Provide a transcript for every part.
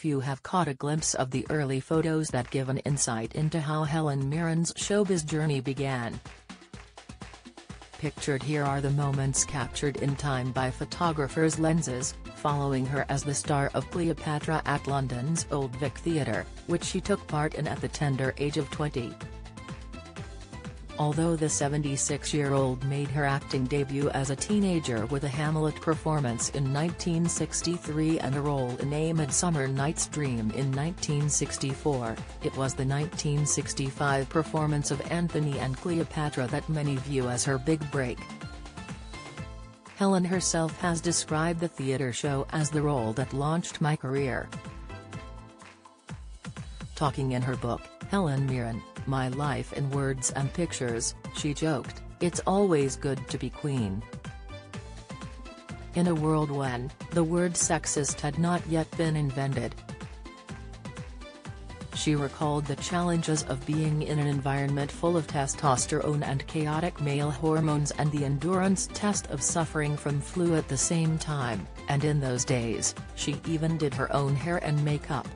few have caught a glimpse of the early photos that give an insight into how Helen Mirren's showbiz journey began. Pictured here are the moments captured in time by photographers' lenses, following her as the star of Cleopatra at London's Old Vic Theatre, which she took part in at the tender age of 20 although the 76-year-old made her acting debut as a teenager with a Hamlet performance in 1963 and a role in A Midsummer Night's Dream in 1964, it was the 1965 performance of Antony and Cleopatra that many view as her big break. Helen herself has described the theatre show as the role that launched my career. Talking in her book, Helen Mirren, My Life in Words and Pictures, she joked, it's always good to be queen. In a world when, the word sexist had not yet been invented. She recalled the challenges of being in an environment full of testosterone and chaotic male hormones and the endurance test of suffering from flu at the same time, and in those days, she even did her own hair and makeup.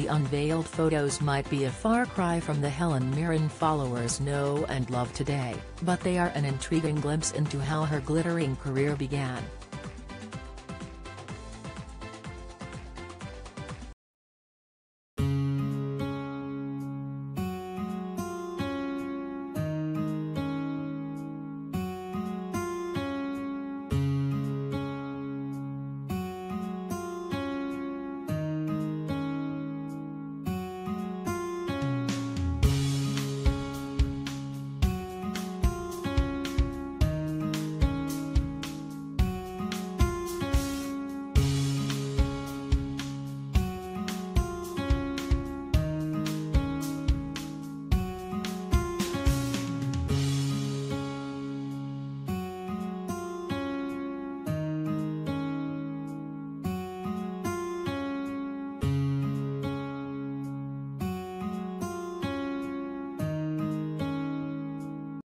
The unveiled photos might be a far cry from the Helen Mirren followers know and love today, but they are an intriguing glimpse into how her glittering career began.